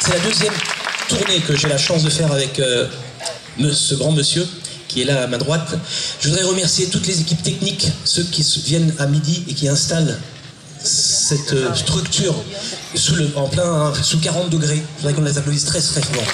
C'est la deuxième tournée que j'ai la chance de faire avec euh, ce grand monsieur qui est là à ma droite. Je voudrais remercier toutes les équipes techniques, ceux qui viennent à midi et qui installent cette euh, structure sous en plein, hein, sous 40 degrés. Je voudrais qu'on les applaudisse très très fort.